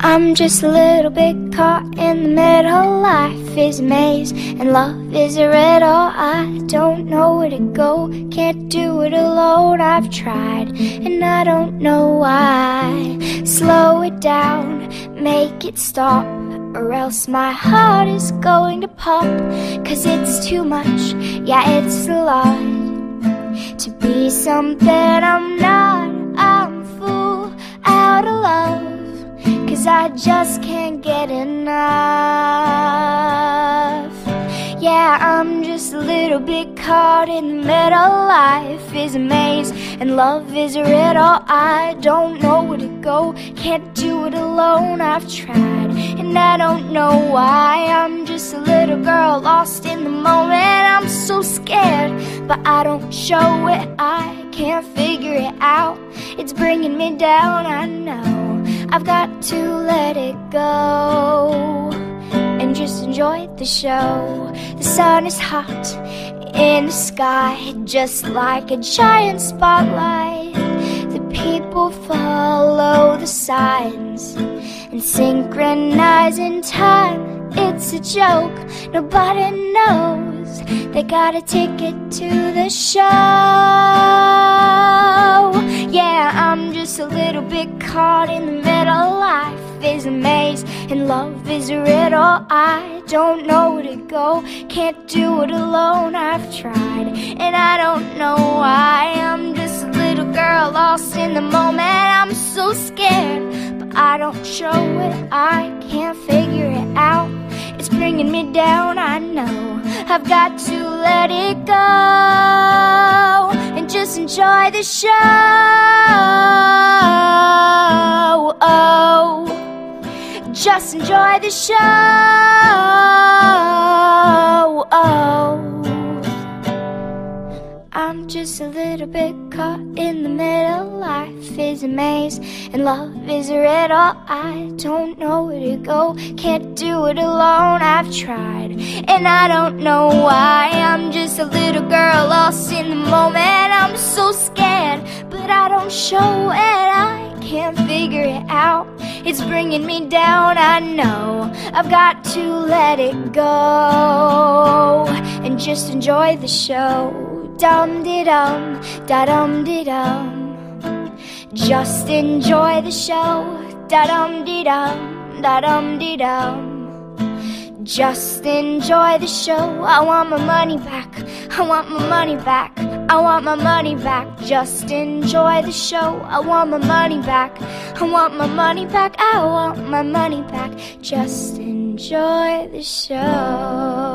I'm just a little bit caught in the middle. Life is a maze and love is a riddle. I don't know where to go, can't do it alone. I've tried and I don't know why. Slow it down, make it stop, or else my heart is going to pop. Cause it's too much, yeah, it's a lot to be something I'm not. I just can't get enough. Yeah, I'm just a little bit caught in the middle. Life is a maze and love is a riddle. I don't know where to go, can't do it alone. I've tried and I don't know why. I'm just a little girl lost in the moment. I'm so scared, but I don't show it. I can't figure it out. It's bringing me down, I know. I've got to let it go and just enjoy the show. The sun is hot in the sky, just like a giant spotlight. The people follow the signs and synchronize in time. It's a joke, nobody knows. They got a ticket to the show. Middle. Life is a maze and love is a riddle. I don't know where to go, can't do it alone. I've tried and I don't know why. I'm just a little girl lost in the moment. I'm so scared, but I don't show it. I can't figure it out. It's bringing me down, I know. I've got to let it go and just enjoy the show. Just enjoy the show. Oh, I'm just a little bit caught in the middle. Life is a maze and love is a riddle. I don't know where to go, can't do it alone. I've tried and I don't know why. I'm just a little girl lost in the moment. I'm so scared, but I don't show it. I can't figure it out. It's bringing me down, I know. I've got to let it go and just enjoy the show. Dum de dum, da dum de dum. Just enjoy the show. Da dum de dum, da dum de dum. Just enjoy the show. I want my money back. I want my money back. I want my money back. Just enjoy the show. I want my money back. I want my money back. I want my money back. Just enjoy the show.